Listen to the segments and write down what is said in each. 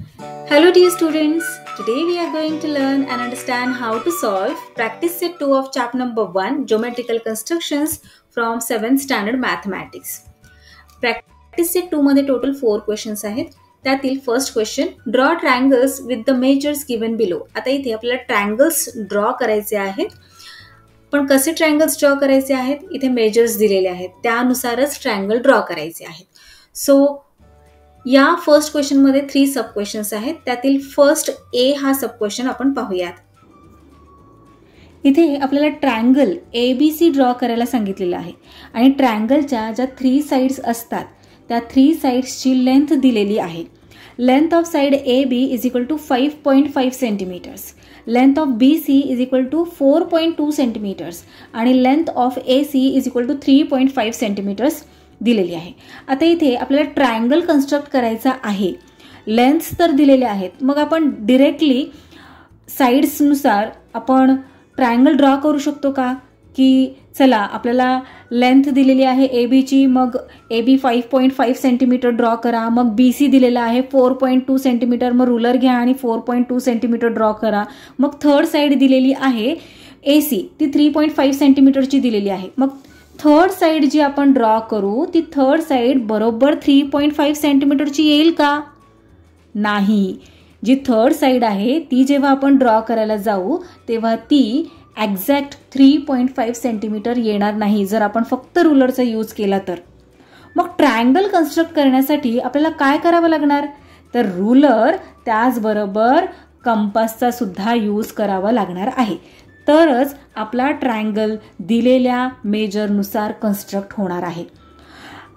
Hello dear students, today we are going to learn and understand how to solve practice set 2 of chapter number 1 geometrical constructions from 7th standard mathematics. Practice set 2 मध्ये total 4 questions आहेत त्यातील first question draw triangles with the measures given below आता इथे आपल्याला triangles draw करायचे आहेत पण कसे ट्रँगल्स ड्रॉ करायचे आहेत इथे मेजर्स दिलेले आहेत त्यानुसारच ट्रँगल ड्रॉ करायचे आहेत सो या फर्स्ट क्वेश्चनमध्ये थ्री सब क्वेश्चन्स आहेत. त्यातील फर्स्ट ए हा सब क्वेश्चन आपण पाहूयात. इथे आपल्याला triangle A B C draw करायला सांगितलेलं आहे. आणि ट्रँगलच्या ज्या थ्री साईड्स असतात त्या थ्री साईड्सची लेंथ दिलेली आहे. Length of side A B is equal to five point five centimetres length of B C is equal to four point two centimetres आणि length of A C is equal to three point five centimetres दिलेली आहे. आता इथे आपल्याला triangle construct करायचा आहे. Lens तर दिलेले आहेत. मग आपण डिरेक्टली साईड्सनुसार आपण ट्रायंगल ड्रॉ करू शकतो का? की चला आपल्याला लेंथ दिलेली आहे ए बीची मग A B five point five centimetre draw करा मग बी सी दिलेला आहे फोर पॉईंट टू सेंटीमीटर मग रुलर घ्या आणि four point two centimetre draw करा. मग थर्ड साईड दिलेली आहे ए सी ती थ्री पॉईंट फाईव्ह सेंटीमीटरची दिलेली आहे. मग थर्ड साईड जी आपण ड्रॉ करू ती थर्ड साईड बरोबर थ्री पॉईंट फाईव्ह सेंटीमीटरची येईल का? नाही. जी थर्ड साईड आहे ती जेव्हा आपण ड्रॉ करायला जाऊ तेव्हा ती exact three point five centimetre येणार नाही जर आपण फक्त रुलरचा यूज केला तर. मग ट्रायंगल कन्स्ट्रक्ट करण्यासाठी आपल्याला काय करावं लागणार? तर रुलर त्याचबरोबर कंपासचा सुद्धा यूज करावा लागणार आहे. तरच आपला ट्रायंगल दिलेल्या मेजरनुसार कन्स्ट्रक्ट होणार आहे.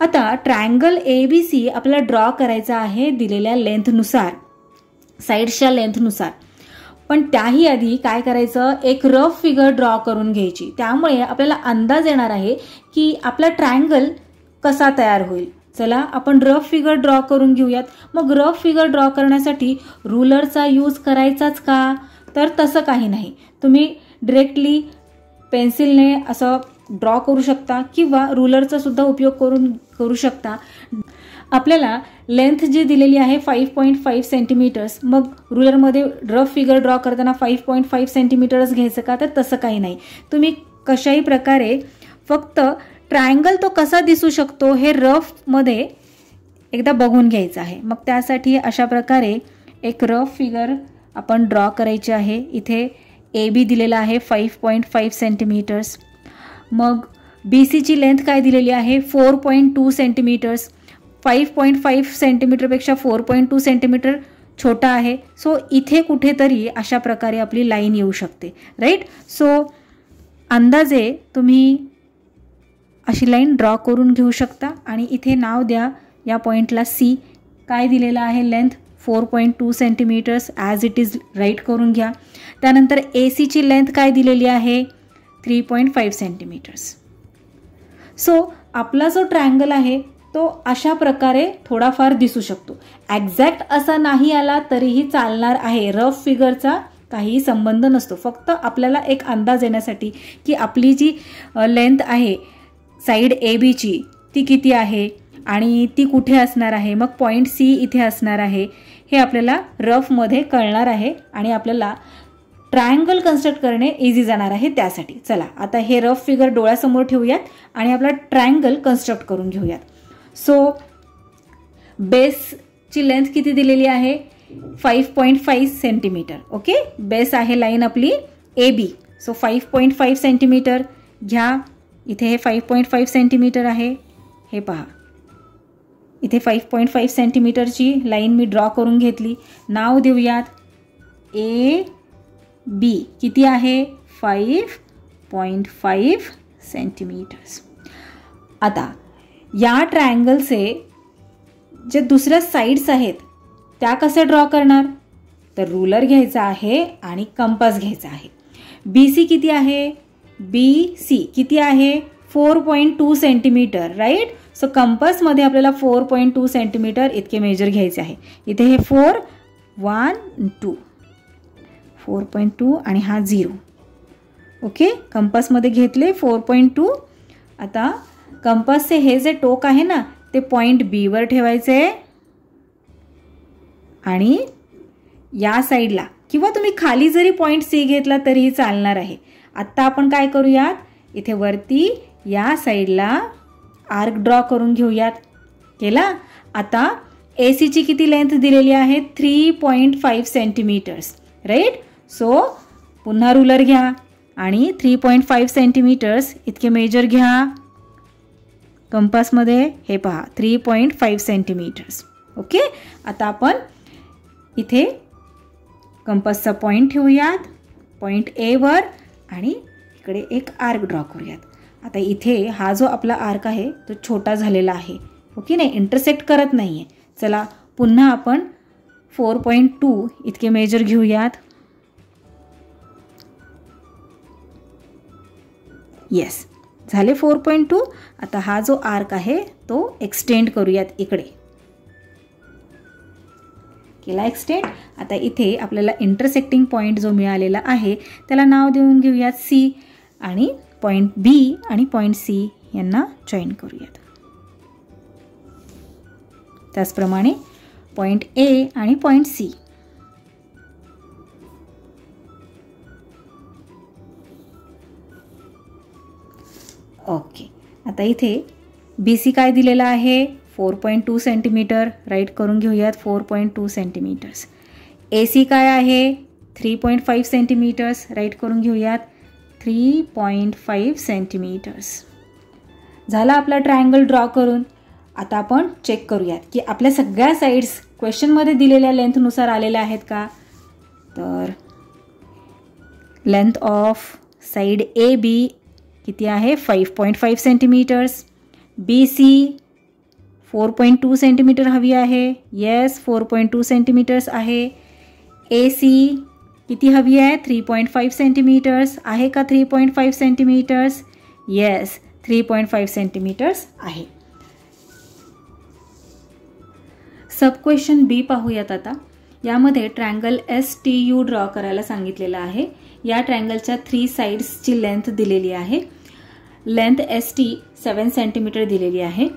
आता ट्रायंगल ए बी सी आपल्याला ड्रॉ करायचा आहे दिलेल्या लेंथनुसार साईड्सच्या लेंथनुसार पण त्याही आधी काय करायचं? एक रफ फिगर ड्रॉ करून घ्यायची. त्यामुळे आपल्याला अंदाज येणार आहे की आपला ट्रायंगल कसा तयार होईल. चला आपण रफ फिगर ड्रॉ करून घेऊयात. मग रफ फिगर ड्रॉ करण्यासाठी रुलरचा यूज करायचाच का? तर तसं काही नाही. तुम्ही डिरेक्टली पेन्सिलने असं ड्रॉ करू शकता किंवा रुलरचा सुद्धा उपयोग करून करू शकता. आपल्याला लेंथ जी दिलेली आहे फाईव्ह पॉईंट फाईव्ह सेंटीमीटर्स मग रुलरमध्ये रफ फिगर ड्रॉ करताना फाईव्ह पॉईंट फाईव्ह सेंटीमीटर्स घ्यायचं का? तर तसं काही नाही. तुम्ही कशाही प्रकारे फक्त ट्रायंगल तो कसा दिसू शकतो हे रफमध्ये एकदा बघून घ्यायचं आहे. मग त्यासाठी अशा प्रकारे एक रफ फिगर आपण ड्रॉ करायची आहे. इथे ए बी दिलेला आहे फाईव्ह पॉईंट फाईव्ह सेंटीमीटर्स मग बी सीची लेंथ काय दिलेली आहे? Four point two centimetres five point five सेंटीमीटरपेक्षा four point two centimetre छोटा आहे. सो इथे कुठेतरी अशा प्रकारे आपली लाईन येऊ शकते राईट सो अंदाजे तुम्ही अशी लाईन ड्रॉ करून घेऊ शकता. आणि इथे नाव द्या या पॉईंटला सी काय दिलेलं आहे? Length four point two centimetres as it is write करून घ्या. त्यानंतर ए सीची लेंथ काय दिलेली आहे? Three point five centimetres so आपला जो ट्रँगल आहे तो अशा प्रकारे थोडाफार दिसू शकतो. एक्झॅक्ट असा नाही आला तरीही चालणार आहे. रफ फिगरचा काही संबंध नसतो. फक्त आपल्याला एक अंदाज येण्यासाठी की आपली जी लेंथ आहे साईड ए बीची ती किती आहे? आणि ती कुठे असणार आहे? मग पॉईंट सी इथे असणार आहे. हे आपल्याला रफमध्ये कळणार आहे आणि आपल्याला ट्रायंगल कन्स्ट्रक्ट करणे इझी जाणार आहे त्यासाठी. चला आता हे रफ फिगर डोळ्यासमोर ठेवूयात आणि आपला ट्रायंगल कन्स्ट्रक्ट करून घेऊयात. सो बेसची लेंथ किती दिलेली आहे? Five point five centimetre okay base आहे लाईन आपली A B so five point five centimetre घ्या. इथे हे फाईव्ह पॉईंट फाईव्ह सेंटीमीटर आहे. हे पहा. इथे फाईव्ह पॉईंट फाईव्ह सेंटीमीटरची लाईन मी ड्रॉ करून घेतली. नाव देऊयात. ए बी किती आहे? फाईव्ह पॉईंट फाईव्ह सेंटीमीटर्स आता या ट्रायंगलचे जे दुसऱ्या साईड्स आहेत त्या कसे ड्रॉ करणार? तर रुलर घ्यायचा आहे आणि कंपास घ्यायचा आहे. बी सी किती आहे? बी सी किती आहे? Four point two centimetre right so कंपसमध्ये आपल्याला फोर पॉईंट टू सेंटीमीटर इतके मेजर घ्यायचे आहे. इथे हे four one two four point two आणि हा झिरो. ओके? कंपसमध्ये घेतले फोर पॉईंट टू. आता कंपसचे हे जे टोक आहे ना ते पॉईंट बीवर ठेवायचे आणि या साईडला किंवा तुम्ही खाली जरी पॉईंट सी घेतला तरीही चालणार आहे. आत्ता आपण काय करूयात? इथे वरती या साईडला आर्क ड्रॉ करून घेऊयात. केला? आता ए सीची किती लेंथ दिलेली आहे? Three point five centimetres. Right? So पुन्हा रुलर घ्या आणि थ्री पॉईंट फाईव्ह सेंटीमीटर्स इतके मेजर घ्या. कंपासमध्ये हे पहा three point five centimetres okay आता आपण इथे कंपासचा पॉईंट ठेवूयात. पॉईंट एवर आणि इकडे एक आर्क ड्रॉ करूयात. आता इथे हा जो आपला आर्क आहे तो छोटा झालेला आहे. ओके नाही इंटरसेक्ट करत नाही आहे चला पुन्हा आपण फोर पॉईंट टू इतके मेजर घेऊयात. येस झाले फोर पॉईंट टू आता हा जो आर्क आहे तो एक्सटेंड करूयात इकडे. केला एक्सटेंड आता इथे आपल्याला इंटरसेक्टिंग पॉईंट जो मिळालेला आहे त्याला नाव देऊन घेऊयात सी आणि पॉईंट बी आणि पॉईंट सी यांना जॉईन करूयात. त्याचप्रमाणे पॉईंट ए आणि पॉईंट सी ओके. आता इथे बी सी काय दिलेलं आहे? Four point two centimetre write करून घेऊयात four point two centimetres A C काय आहे? Three point five centimetres write करून घेऊयात थ्री पॉईंट फाईव्ह सेंटीमीटर्स झाला आपला ट्रायंगल ड्रॉ करून. आता आपण चेक करूयात की आपल्या सगळ्या साईड्स क्वेश्चनमध्ये दिलेल्या लेंथनुसार आलेल्या आहेत का? तर length of side A B किती आहे? Five point five centimetres B C four point two centimetre हवी आहे. Yes four point two centimetres आहे. ए सी किती हवी आहे? थ्री पॉईंट फाईव्ह सेंटीमीटर्स आहे का three point five centimetres yes three point five centimetres आहे. सब क्वेश्चन बी पाहूयात आता. यामध्ये triangle S T U draw करायला सांगितलेलं आहे. या ट्रँगलच्या थ्री साईड्सची लेंथ दिलेली आहे. Length S T seven centimetre दिलेली आहे.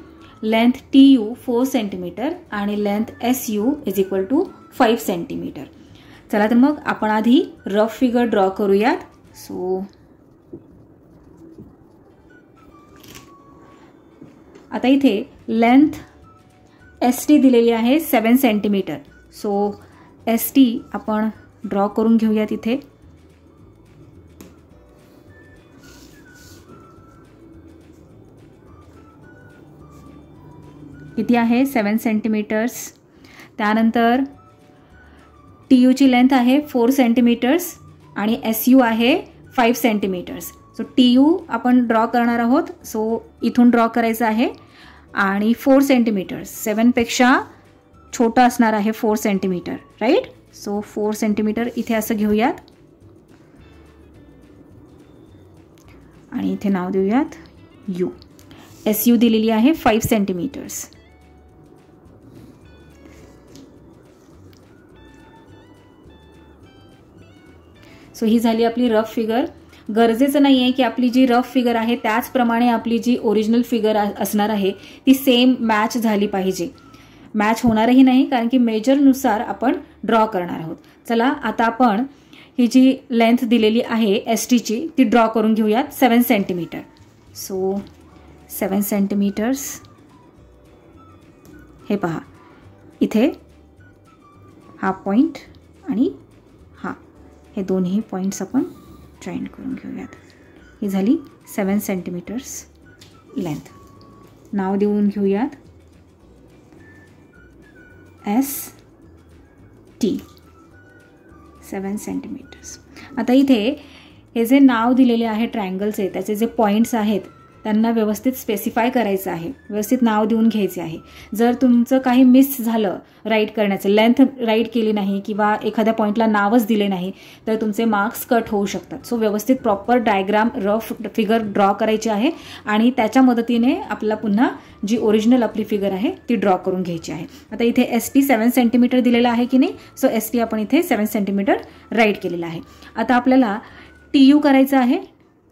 Length T U four centimetre आणि length S U is equal to five centimetre चला तर मग आपण आधी रफ फिगर ड्रॉ करूयात. सो आता इथे लेंथ एस टी दिलेली आहे seven centimetre so S T आपण ड्रॉ करून घेऊयात इथे. किती आहे? सेवन सेंटीमीटर्स त्यानंतर टी यूची लेंथ आहे फोर सेंटीमीटर्स आणि एस यू आहे five centimetres so T U आपण ड्रॉ करणार आहोत. सो इथून ड्रॉ करायचं आहे. आणि फोर सेंटीमीटर्स सेवनपेक्षा छोटं असणार आहे four centimetre right so four centimetre इथे असं घेऊयात. आणि इथे नाव देऊयात यू एस यू दिलेली आहे फाईव्ह सेंटीमीटर्स सो ही झाली आपली रफ फिगर गरजेचं नाही आहे की आपली जी रफ फिगर आहे त्याचप्रमाणे आपली जी ओरिजिनल फिगर असणार आहे ती सेम मॅच झाली पाहिजे. मॅच होणारही नाही कारण की मेजरनुसार आपण ड्रॉ करणार आहोत. चला आता आपण ही जी लेंथ दिलेली आहे एस टीची ती ड्रॉ करून घेऊयात. Seven centimetre so seven centimetres हे पहा. इथे हा पॉईंट आणि हे दोन्ही पॉईंट्स आपण जॉईन करून घेऊयात. ही झाली सेवन सेंटीमीटर्स लेंथ नाव देऊन घेऊयात. एस टी सेवन सेंटीमीटर्स आता इथे हे जे नाव दिलेले आहे ट्रायंगलचे त्याचे जे पॉईंट्स आहेत त्यांना व्यवस्थित स्पेसिफाय करायचं आहे. व्यवस्थित नाव देऊन घ्यायचे आहे. जर तुमचं काही मिस झालं राईट करण्याचं लेंथ राईट केली नाही किंवा एखाद्या पॉईंटला नावच दिले नाही तर तुमचे मार्क्स कट होऊ शकतात. सो व्यवस्थित proper diagram rough figure draw करायची आहे आणि त्याच्या मदतीने आपल्याला पुन्हा जी ओरिजिनल आपली फिगर आहे ती ड्रॉ करून घ्यायची आहे. आता इथे एस टी सेवन सेंटीमीटर दिलेलं आहे की नाही? सो एस टी आपण इथे सेवन सेंटीमीटर राईट केलेलं आहे. आता आपल्याला टी यू करायचं आहे.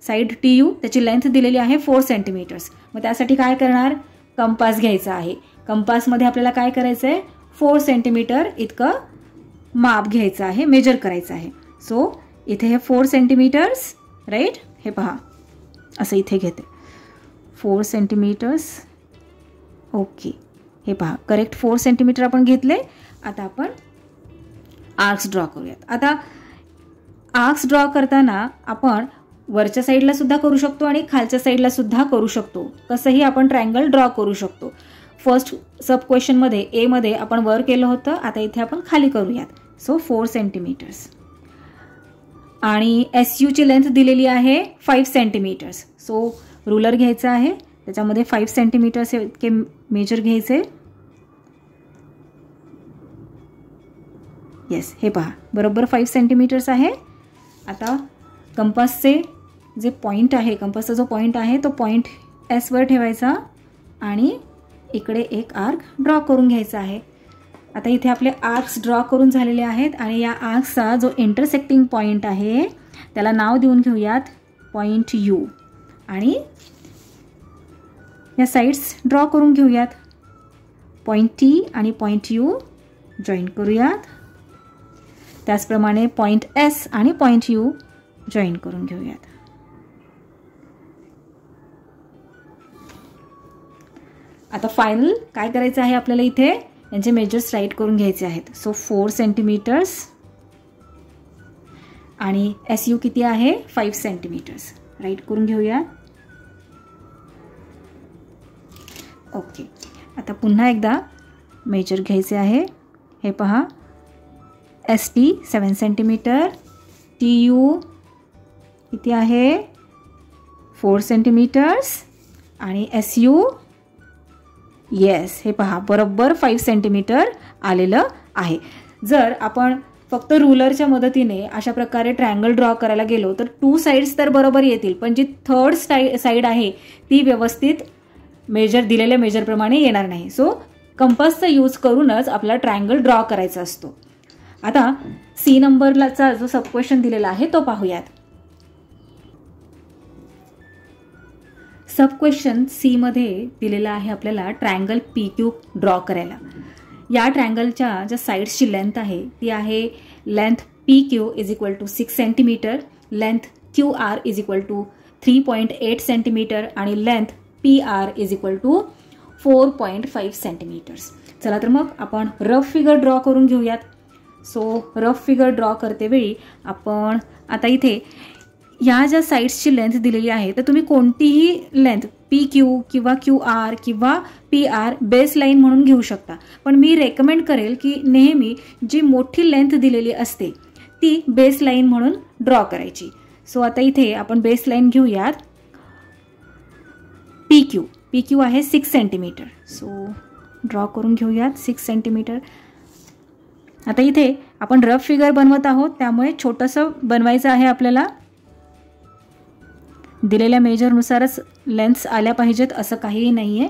साईड टी यू त्याची लेंथ दिलेली आहे फोर सेंटीमीटर्स मग त्यासाठी काय करणार? कंपास घ्यायचा आहे. कंपासमध्ये आपल्याला काय करायचं आहे फोर सेंटीमीटर इतकं माप घ्यायचं आहे मेजर करायचं आहे. सो इथे हे फोर सेंटीमीटर्स राईट हे पहा. असं इथे घेते. फोर सेंटीमीटर्स ओके हे पहा. करेक्ट फोर सेंटीमीटर आपण घेतले. आता आपण आर्क्स ड्रॉ करूयात. आता आर्क्स ड्रॉ करताना आपण वरच्या साईडला सुद्धा करू शकतो आणि खालच्या साईडला सुद्धा करू शकतो. कसंही आपण ट्रायंगल ड्रॉ करू शकतो. फर्स्ट सब क्वेश्चनमध्ये एमध्ये आपण वर केलं होतं आता इथे आपण खाली करूयात. सो फोर सेंटीमीटर्स आणि एस यूची लेंथ दिलेली आहे फाईव्ह सेंटीमीटर्स सो रुलर घ्यायचं आहे. त्याच्यामध्ये फाईव्ह सेंटीमीटर्स इतके मेजर घ्यायचे. येस हे पहा. बरोबर फाईव्ह सेंटीमीटर्स आहे. आता कंपासचे जे पॉईंट आहे कंपासचा जो पॉईंट आहे तो पॉईंट एसवर ठेवायचा आणि इकडे एक आर्क ड्रॉ करून घ्यायचा आहे. आता इथे आपले आर्क्स ड्रॉ करून झालेले आहेत आणि या आर्क्सचा जो इंटरसेक्टिंग पॉईंट आहे त्याला नाव देऊन घेऊयात पॉईंट यू आणि या साईड्स ड्रॉ करून घेऊयात. पॉईंट टी आणि पॉईंट यू जॉईन करूयात. त्याचप्रमाणे पॉईंट एस आणि पॉईंट यू जॉईन करून घेऊयात. आता फायनल काय करायचं आहे आपल्याला इथे? यांचे मेजर्स राईट करून घ्यायचे आहेत. सो फोर सेंटीमीटर्स आणि एस यू किती आहे? फाईव्ह सेंटीमीटर्स राईट करून घेऊया. ओके आता पुन्हा एकदा मेजर घ्यायचे आहे. हे पहा. S T seven centimetre T U किती आहे? फोर सेंटीमीटर्स आणि एस यू येस हे पहा. बरोबर फाईव्ह सेंटीमीटर आलेलं आहे. जर आपण फक्त रुलरच्या मदतीने अशा प्रकारे ट्रायंगल ड्रॉ करायला गेलो तर टू साईड्स तर बरोबर येतील पण जी थर्ड साई साईड आहे ती व्यवस्थित मेजर दिलेल्या मेजरप्रमाणे येणार नाही. सो कंपसचा यूज करूनच आपला ट्रायंगल ड्रॉ करायचा असतो. आता सी नंबरलाचा जो सब क्वेश्चन दिलेला आहे तो पाहूयात. सब क्वेश्चन सीमध्ये दिलेला आहे आपल्याला ट्रायंगल पी क्यू ड्रॉ करायला. या ट्रायंगलच्या ज्या साईड्सची लेंथ आहे ती आहे length P Q is equal to six centimetre length Q R is equal to three point eight centimetre आणि length P R is equal to four point five centimetres चला तर मग आपण रफ फिगर ड्रॉ करून घेऊयात. So rough figure draw करतेवेळी आपण आता इथे या ज्या साईड्सची लेंथ दिलेली आहे तर तुम्ही कोणतीही लेंथ पी क्यू किंवा क्यू आर किंवा पी आर बेस लाईन म्हणून घेऊ शकता. पण मी रेकमेंड करेल की नेहमी जी मोठी लेंथ दिलेली असते ती बेस लाईन म्हणून ड्रॉ करायची. सो आता इथे आपण बेस लाईन घेऊयात. पी क्यू पी क्यू आहे सिक्स सेंटीमीटर सो ड्रॉ करून घेऊयात सिक्स सेंटीमीटर आता इथे आपण रफ फिगर बनवत आहोत त्यामुळे छोटंसं बनवायचं आहे आपल्याला. दिलेल्या मेजरनुसारच लेन्स आल्या पाहिजेत असं काहीही नाही आहे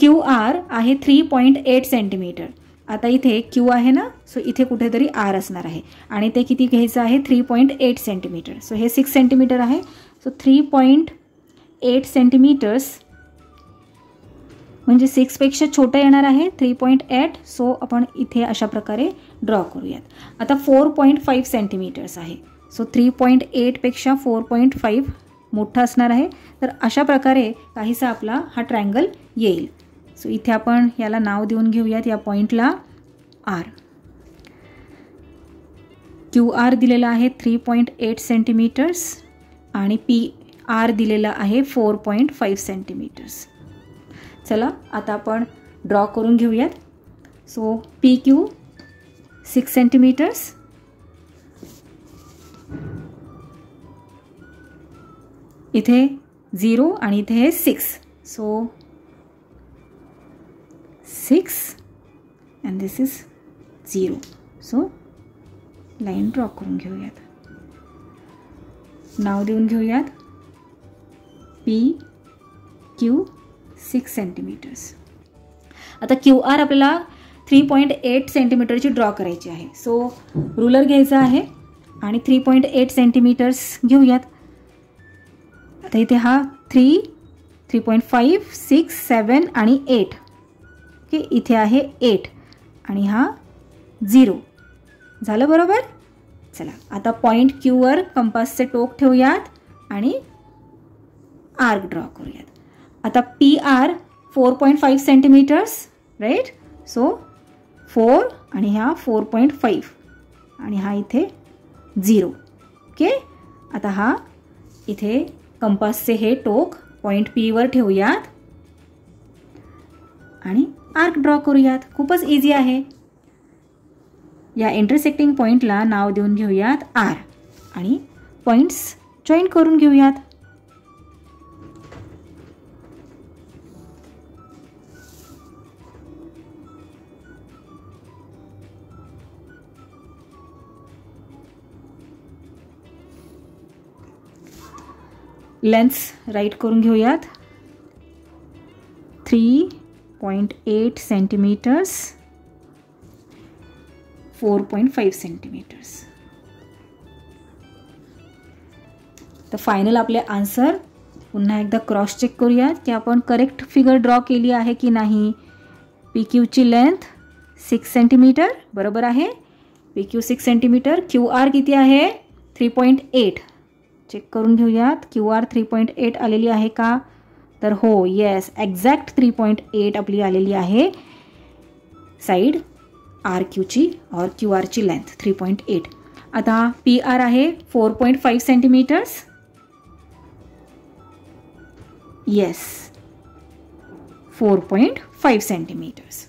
क्यू आर आहे थ्री पॉईंट एट सेंटीमीटर आता इथे क्यू आहे ना सो इथे कुठेतरी आर असणार आहे. आणि ते किती घ्यायचं आहे? Three point eight centimetre so हे सिक्स सेंटीमीटर आहे. So three point eight centimetres म्हणजे सिक्सपेक्षा छोटं येणार आहे थ्री पॉईंट एट सो आपण इथे अशा प्रकारे ड्रॉ करूयात. आता फोर पॉईंट फाईव्ह सेंटीमीटर्स आहे. सो थ्री पॉईंट एटपेक्षा फोर पॉईंट फाईव्ह मोठा असणार आहे. तर अशा प्रकारे काहीसा आपला हा ट्रायंगल येईल. सो इथे आपण याला नाव देऊन घेऊयात या पॉईंटला आर क्यू आर दिलेला आहे थ्री पॉईंट एट सेंटीमीटर्स आणि पी आर दिलेला आहे फोर पॉईंट फाईव्ह सेंटीमीटर्स चला आता आपण ड्रॉ करून घेऊयात. So P Q six centimetres इथे झिरो आणि इथे हे six so six and this is zero so line draw करून घेऊयात. नाव देऊन घेऊयात. पी क्यू सिक्स सेंटीमीटर्स आता क्यू आर आपल्याला थ्री पॉईंट एट सेंटीमीटरची ड्रॉ करायची आहे. सो रुलर घ्यायचा आहे आणि थ्री पॉईंट एट सेंटीमीटर्स घेऊयात. आता इथे हा three three point five six seven आणि एट ओके इथे आहे एट आणि हा झिरो झालं बरोबर? चला आता पॉईंट क्यूवर कंपासचे टोक ठेवूयात आणि आर्क ड्रॉ करूयात. आता P R four point five centimetres right so four आणि हा फोर पॉईंट फाईव्ह आणि हा इथे झिरो ओके आता हा इथे कंपासचे हे टोक पॉईंट पीवर ठेवूयात. आणि आर्क ड्रॉ करूयात. खूपच इझी आहे. या इंटरसेक्टिंग पॉईंटला नाव देऊन घेऊयात आर आणि पॉईंट्स जॉईन करून घेऊयात. लेन्स राईट करून घेऊयात. Three point eight centimetres four point five centimetres तर फायनल आपले आन्सर पुन्हा एकदा क्रॉस चेक करूयात की आपण करेक्ट फिगर ड्रॉ केली आहे की नाही. पी क्यूची लेंथ सिक्स सेंटीमीटर बरोबर आहे. P Q six centimetre Q R किती आहे? थ्री पॉईंट एट चेक घेऊयात. Q R three point eight आलेली आहे का? तर हो yes exact three point eight आपली आलेली आहे. साईड आर क्यूची और क्यू आरची लेंथ थ्री पॉईंट एट आता पी आर आहे four point five centimetres yes four point five centimetres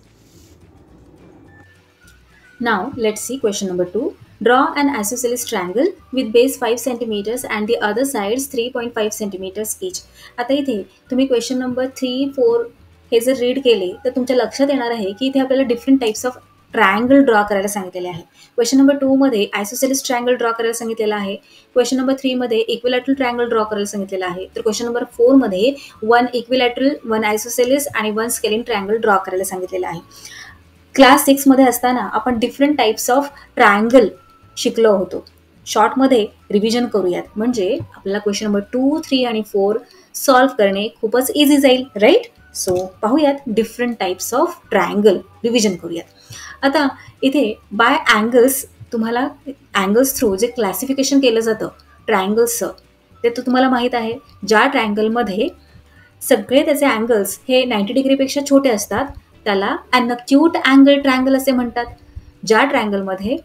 Now, let's see question number 2. Draw an isosceles triangle with base 5 cm and the other sides 3.5 cm each. आता इथे तुम्ही question number three four हे जर read केले तर तुमच्या लक्षात येणार आहे की इथे आपल्याला different types of triangle draw करायला सांगितलेले आहे. क्वेश्चन नंबर टूमध्ये आयसोसेलिस ट्रायंगल ड्रॉ करायला सांगितलेलं आहे. क्वेश्चन नंबर थ्रीमध्ये इक्विलॅटरल ट्रायंगल ड्रॉ करायला सांगितलेलं आहे. तर क्वेश्चन नंबर फोरमध्ये वन इक्विलॅटरल वन आयसोसेलिस आणि वन स्केलिंग ट्रायंगल ड्रॉ करायला सांगितलेलं आहे. क्लास सिक्समध्ये असताना आपण डिफरंट टाईप्स ऑफ ट्रायंगल शिकलो होतो. शॉर्टमध्ये रिव्हिजन करूयात. म्हणजे आपल्याला क्वेश्चन नंबर टू थ्री आणि फोर सॉल्व्ह करणे खूपच इझी जाईल राईट सो पाहूयात different types of triangle revision करूयात. आता इथे बाय अँगल्स तुम्हाला अँगल्स थ्रू जे क्लासिफिकेशन केलं जातं ट्रायंगल्सचं ते तर तुम्हाला माहीत आहे. ज्या ट्रायंगलमध्ये सगळे त्याचे अँगल्स हे नाईन्टी डिग्रीपेक्षा छोटे असतात त्याला अनक्यूट अँगल ट्रायंगल असे म्हणतात. ज्या ट्रायंगलमध्ये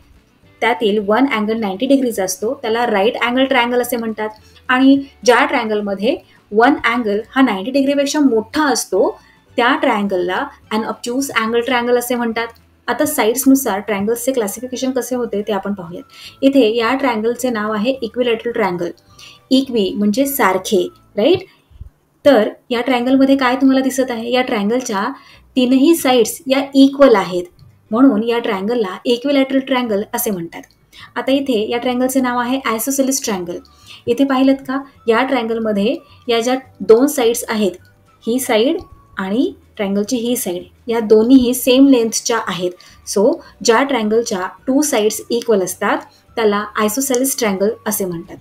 त्यातील वन अँगल नाईन्टी डिग्रीचा असतो. त्याला राईट अँगल ट्रायंगल असे म्हणतात. आणि ज्या ट्रायंगलमध्ये वन अँगल हा नाईन्टी डिग्रीपेक्षा मोठा असतो त्या ट्रायंगलला अँड अपच्यूस अँगल ट्रायंगल असे म्हणतात. आता साईड्सनुसार ट्रायंगल्सचे क्लासिफिकेशन कसे होते ते आपण पाहूयात. इथे या ट्रायंगलचे नाव आहे इक्विलेटरल ट्रायंगल इक्वी म्हणजे सारखे राईट तर या ट्रायंगलमध्ये काय तुम्हाला दिसत आहे? या ट्रायंगलच्या तीनही साईड्स या इक्वल आहेत. म्हणून या ट्रायंगलला इक्विलॅटरल ट्रायंगल असे म्हणतात. आता इथे या ट्रायंगलचे नाव आहे आयसोसेलिस ट्रायंगल इथे पाहिलं का? या ट्रायंगलमध्ये या ज्या दोन साईड्स आहेत ही साईड आणि ट्रायंगलची ही साईड या दोन्हीही सेम लेंथच्या आहेत. सो ज्या ट्रायंगलच्या टू साईड्स इक्वल असतात त्याला आयसोसेलिस ट्रायंगल असे म्हणतात.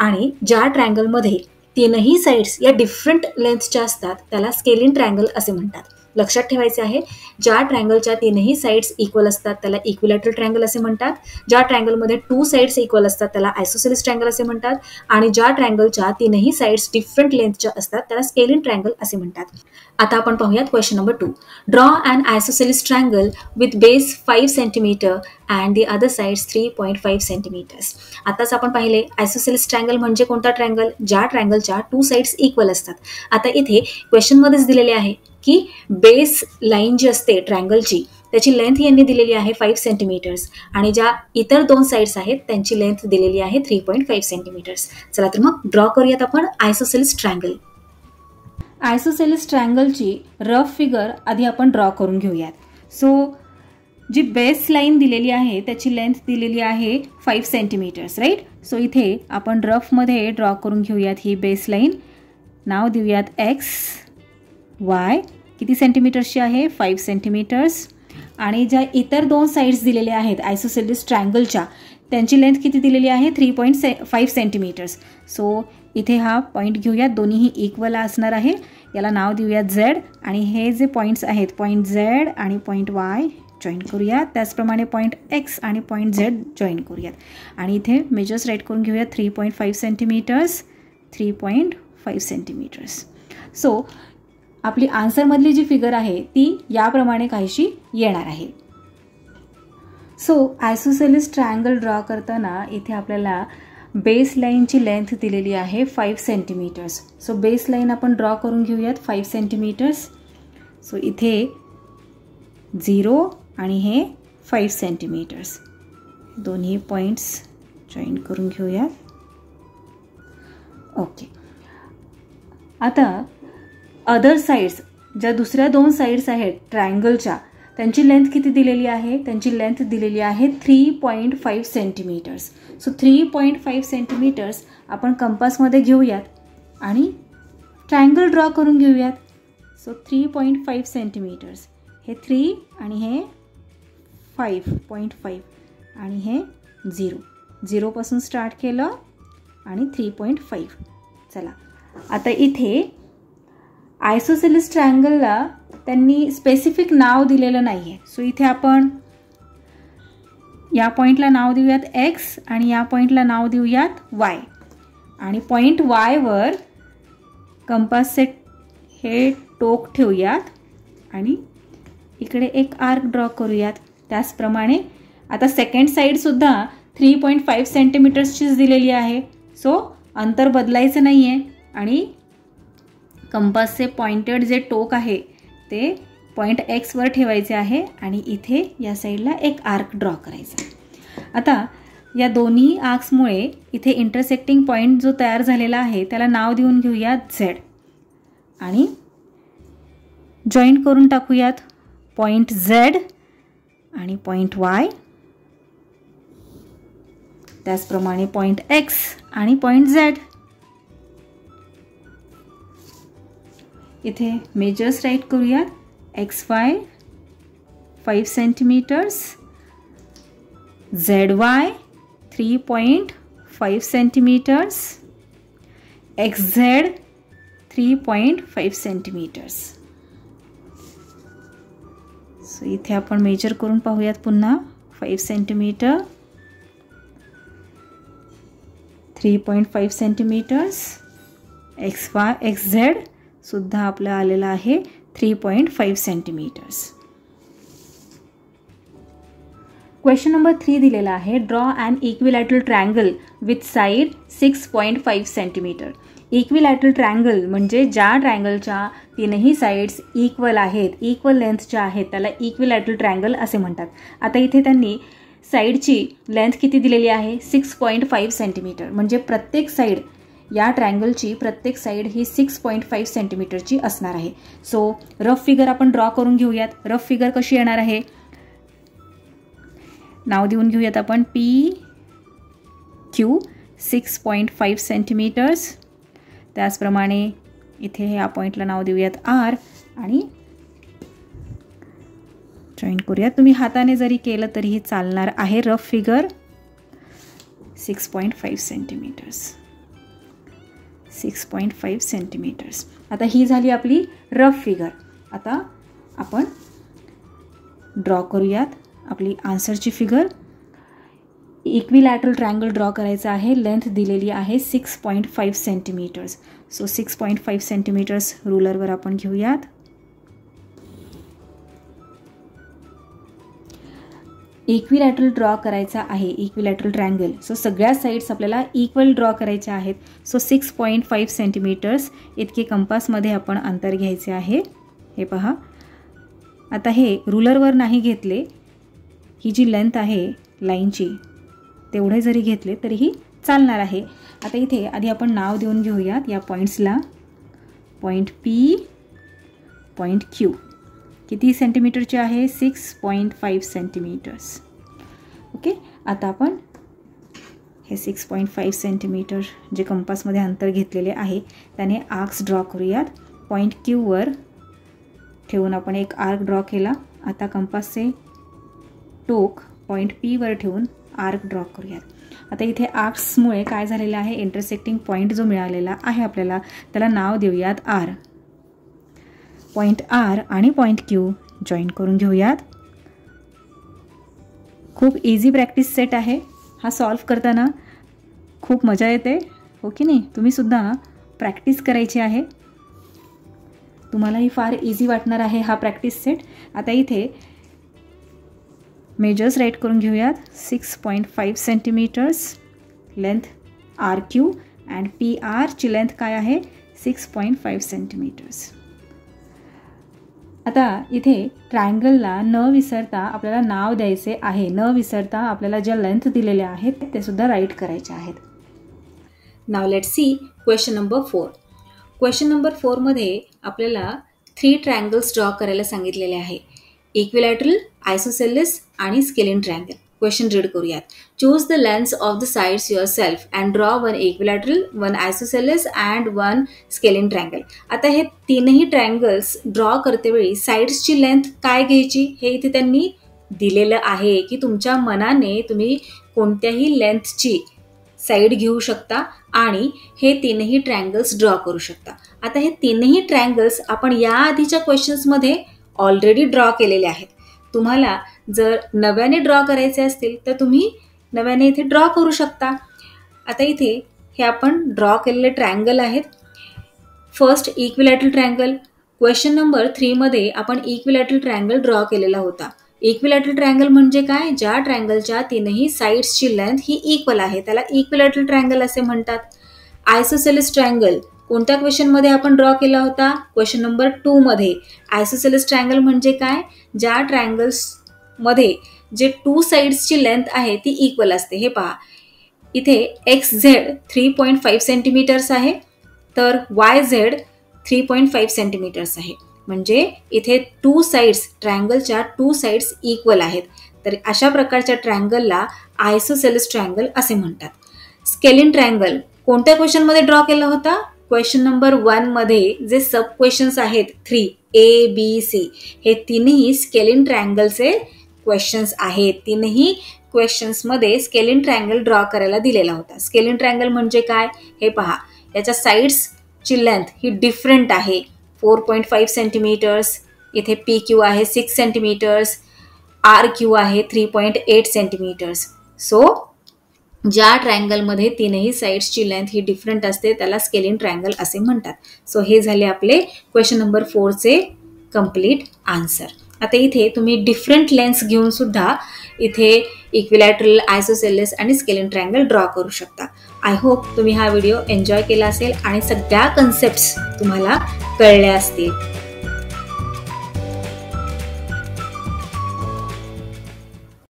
आणि ज्या ट्रायंगलमध्ये तीनही साईड्स या डिफरंट लेंथच्या असतात त्याला स्केलिन ट्रायंगल असे म्हणतात. लक्षात ठेवायचे आहे. ज्या ट्रँगलच्या तीनही साईड्स इक्वल असतात त्याला इक्विलॅटरल ट्रँगल असे म्हणतात. ज्या ट्रँगलमध्ये टू साईड्स इक्वल असतात त्याला आयसोसेलिस ट्रँगल असे म्हणतात. आणि ज्या ट्रँगलच्या तीनही साईड्स डिफरंट लेंथच्या असतात त्याला स्केलिन ट्रँगल असे म्हणतात. आता आपण पाहूयात question number two draw and isosceles triangle with base five centimetre and the other sides three point five centimetres आताच आपण पाहिले आयसोसेलिस ट्रँगल म्हणजे कोणता ट्रँगल ज्या ट्रँगलच्या टू साईड्स इक्वल असतात. आता इथे क्वेश्चनमध्येच दिलेले आहे. की बेस लाईन जी असते ट्रँगलची त्याची लेंथ यांनी दिलेली आहे फाईव्ह सेंटीमीटर्स आणि ज्या इतर दोन साईड्स आहेत त्यांची लेंथ दिलेली आहे थ्री पॉईंट फाईव्ह सेंटीमीटर्स चला तर मग ड्रॉ करूयात आपण आयसोसेल्स ट्रँगल आयसोसेल्स ट्रँगलची रफ फिगर आधी आपण ड्रॉ करून घेऊयात. सो जी बेस लाईन दिलेली आहे त्याची लेंथ दिलेली आहे फाईव्ह सेंटीमीटर्स राईट सो इथे आपण रफमध्ये ड्रॉ करून घेऊयात ही बेस लाईन नाव देऊयात एक्स वाय किती सेंटीमीटर्सची आहे? फाईव्ह सेंटीमीटर्स आणि ज्या इतर दोन साईड्स दिलेल्या आहेत आयसोसेलिस ट्रँगलच्या त्यांची लेंथ किती दिलेली आहे? थ्री पॉईंट से फाईव्ह सेंटीमीटर्स सो इथे हा पॉईंट घेऊयात. दोन्हीही इक्वल असणार आहे. याला नाव देऊयात झेड आणि हे जे पॉईंट्स आहेत पॉईंट झेड आणि पॉईंट वाय जॉईन करूयात. त्याचप्रमाणे पॉईंट एक्स आणि पॉईंट झेड जॉईन करूयात. आणि इथे मेजर्स राईट करून घेऊयात. Three point five centimetres three point five centimetres so आपली आन्सरमधली जी फिगर आहे ती याप्रमाणे काहीशी येणार आहे. सो आयसोसेलिस ट्रायंगल ड्रॉ करताना इथे आपल्याला बेस लाईनची लेंथ दिलेली आहे five centimetres so base line आपण ड्रॉ करून घेऊयात फाईव्ह सेंटीमीटर्स सो इथे झिरो आणि हे फाईव्ह सेंटीमीटर्स दोन्ही पॉईंट्स जॉईन करून घेऊयात. ओके आता अदर साईड्स ज्या दुसऱ्या दोन साईड्स आहेत ट्रायंगलच्या त्यांची लेंथ किती दिलेली आहे? त्यांची लेंथ दिलेली आहे three point five centimetres so three point five centimetres आपण कंपासमध्ये घेऊयात आणि ट्रायंगल ड्रॉ करून घेऊयात. So three point five centimetres हे थ्री आणि हे फाईव्ह पॉईंट फाईव्ह आणि हे झिरो झिरोपासून स्टार्ट केलं आणि थ्री पॉईंट फाईव्ह चला. आता इथे आयसोसेलिस ट्रायंगलला त्यांनी स्पेसिफिक नाव दिलेलं नाही आहे सो इथे आपण या पॉईंटला नाव देऊयात एक्स आणि या पॉईंटला नाव देऊयात वाय आणि पॉईंट वायवर कंपास सेट हे टोक ठेवूयात आणि इकडे एक आर्क ड्रॉ करूयात. त्याचप्रमाणे आता सेकंड साईडसुद्धा थ्री पॉईंट फाईव्ह सेंटीमीटर्सचीच दिलेली आहे. सो अंतर बदलायचं नाही आहे आणि कंपासचे पॉइंटेड जे टोक आहे ते पॉईंट एक्सवर ठेवायचे आहे आणि इथे या साईडला एक आर्क ड्रॉ करायचा आता या दोन्ही आर्क्समुळे इथे इंटरसेक्टिंग पॉईंट जो तयार झालेला आहे त्याला नाव देऊन घेऊयात झेड आणि जॉईंट करून टाकूयात पॉईंट झेड आणि पॉईंट वाय त्याचप्रमाणे पॉईंट एक्स आणि पॉईंट झेड इथे मेजर्स राईट करूयात. X Y five centimetres Z Y three point five centimetres X Z three point five centimetres so इथे आपण मेजर करून पाहूयात पुन्हा. Five centimetre three point five centimetres X Y X Z सुद्धा आपलं आलेलं आहे three point five centimetres question number three दिलेला आहे draw and equilateral triangle with side six point five centimetre equilateral triangle म्हणजे ज्या ट्रँगलच्या तीनही साईड्स इक्वल आहेत इक्वल लेंथच्या आहेत त्याला इक्विलॅटरल ट्रँगल असे म्हणतात. आता इथे त्यांनी साईडची लेंथ किती दिलेली आहे? सिक्स पॉईंट फाईव्ह सेंटीमीटर म्हणजे प्रत्येक साईड या ट्रँगलची प्रत्येक साईड ही सिक्स पॉईंट फाईव्ह सेंटीमीटरची असणार आहे. सो रफ फिगर आपण ड्रॉ करून घेऊयात. रफ फिगर कशी येणार आहे? नाव देऊन घेऊयात आपण. P Q six point five centimetres त्याचप्रमाणे इथे ह्या पॉईंटला नाव देऊयात आर आणि जॉईन करूयात. तुम्ही हाताने जरी केलं तरीही चालणार आहे rough figure six point five centimetres six point five centimetres. आता ही झाली आपली रफ फिगर. आता आपण ड्रॉ करूयात आपली आन्सरची फिगर. इक्विलॅटरल ट्रँगल ड्रॉ करायचा आहे लेंथ दिलेली आहे six point five centimetres. So six point five centimetres रुलरवर आपण घेऊयात. इक्विलॅटरल ड्रॉ करायचा आहे इक्विलॅटरल ट्रँगल सो सगळ्या साईड्स आपल्याला इक्वल ड्रॉ करायच्या आहेत. So six point five centimetres इतके कंपासमध्ये आपण अंतर घ्यायचे आहे. हे पहा. आता हे रुलरवर नाही घेतले. ही जी लेंथ आहे लाईनची तेवढे जरी घेतले तरीही चालणार आहे. आता इथे आधी आपण नाव देऊन घेऊयात या पॉईंट्सला पॉईंट पी पॉईंट क्यू किती सेंटीमीटरचे आहे six point five centimetres okay आता आपण हे सिक्स पॉईंट फाईव्ह सेंटीमीटर जे कंपासमध्ये अंतर घेतलेले आहे त्याने आर्क्स ड्रॉ करूयात. पॉईंट क्यूवर ठेवून आपण एक आर्क ड्रॉ केला. आता कंपासचे टोक पॉईंट पीवर ठेवून आर्क ड्रॉ करूयात. आता इथे आर्क्समुळे काय झालेलं आहे? इंटरसेक्टिंग पॉईंट जो मिळालेला आहे आपल्याला त्याला नाव देऊयात आर पॉईंट आर आणि पॉईंट क्यू जॉईन करून घेऊयात. खूप इझी प्रॅक्टिस सेट आहे. हा सॉल्व करताना खूप मजा येते. हो की नाही? तुम्हीसुद्धा प्रॅक्टिस करायची आहे. तुम्हालाही फार इझी वाटणार आहे हा प्रॅक्टिस सेट आता इथे मेजर्स राईट करून घेऊयात. Six point five centimetres length R Q and P Archi length काय आहे? सिक्स पॉईंट फाईव्ह सेंटीमीटर्स आता इथे ट्रायंगलला न विसरता आपल्याला नाव द्यायचे आहे. न विसरता आपल्याला ज्या लेंथ दिलेल्या आहेत ते सुद्धा राईट करायचे आहेत. नाव let see question number four question number फोरमध्ये आपल्याला थ्री ट्रायंगल्स ड्रॉ करायला सांगितलेले आहे. इक्विलॅटरल आयसोसेलिस आणि स्केलिन ट्रायंगल क्वेश्चन रीड करूयात. Choose the lengths of the sides yourself and draw one equilateral one isosceles and one scalene triangle आता हे तीनही ट्रँगल्स ड्रॉ करतेवेळी साईड्सची लेंथ काय घ्यायची? हे इथे त्यांनी दिलेलं आहे की तुमच्या मनाने तुम्ही कोणत्याही लेंथची साईड घेऊ शकता आणि हे तीनही ट्रँगल्स ड्रॉ करू शकता. आता हे तीनही ट्रँगल्स आपण या आधीच्या क्वेश्चन्समध्ये ऑलरेडी ड्रॉ केलेले आहेत. तुम्हाला जर नव्याने ड्रॉ करायचे असतील तर तुम्ही नव्याने इथे ड्रॉ करू शकता. आता इथे हे आपण ड्रॉ केलेले ट्रायंगल आहेत. First equilateral triangle question number थ्रीमध्ये आपण इक्विलॅटल ट्रायंगल ड्रॉ केलेला होता. इक्विलॅटल ट्रायंगल म्हणजे काय? ज्या ट्रायंगलच्या तीनही साईड्सची लेंथ ही इक्वल आहे. त्याला इक्विलॅटल ट्रायंगल असे म्हणतात. आयसोसेलिस ट्रायंगल कोणत्या क्वेश्चनमध्ये आपण ड्रॉ केला होता? क्वेश्चन नंबर टूमध्ये आयसोसेलिस ट्रायंगल म्हणजे काय? ज्या मध्ये जे टू साईड्सची लेंथ आहे ती इक्वल असते. हे पहा. इथे X Z three point five centimetres आहे तर Y Z three point five centimetres आहे. म्हणजे इथे टू साईड्स ट्रायंगलच्या टू साईड्स इक्वल आहेत. तर अशा प्रकारच्या ट्रायंगलला आयसोसेलिस ट्रायंगल असे म्हणतात. स्केलिन ट्रायंगल कोणत्या क्वेश्चनमध्ये ड्रॉ केला होता? क्वेश्चन नंबर वनमध्ये जे सब क्वेश्चन्स आहेत थ्री ए बी सी हे तिन्ही स्केलिन ट्रायंगलचे क्वेश्चन्स आहेत तीनही क्वेश्चन्समध्ये स्केलिन ट्रायंगल ड्रॉ करायला दिलेला होता. स्केलिन ट्रायंगल म्हणजे काय? हे पहा. याच्या साईड्सची लेंथ ही डिफरंट आहे. फोर पॉईंट फाईव्ह सेंटीमीटर्स इथे पी क्यू आहे सिक्स सेंटीमीटर्स आर क्यू आहे three point eight centimetres so ज्या ट्रायंगलमध्ये तीनही साईड्सची लेंथ ही डिफरंट असते त्याला स्केलिन ट्रायंगल असे म्हणतात. सो हे झाले आपले क्वेश्चन नंबर फोरचे कंप्लीट आन्सर आता इथे तुम्ही डिफरंट लेन्स घेऊन सुद्धा इथे इक्विलॅटरल आयसोसेलेस आणि स्केलिन ट्रायंगल ड्रॉ करू शकता. आय होप तुम्ही हा व्हिडिओ एन्जॉय केला असेल आणि सगळ्या कन्सेप्ट्स तुम्हाला कळल्या असतील.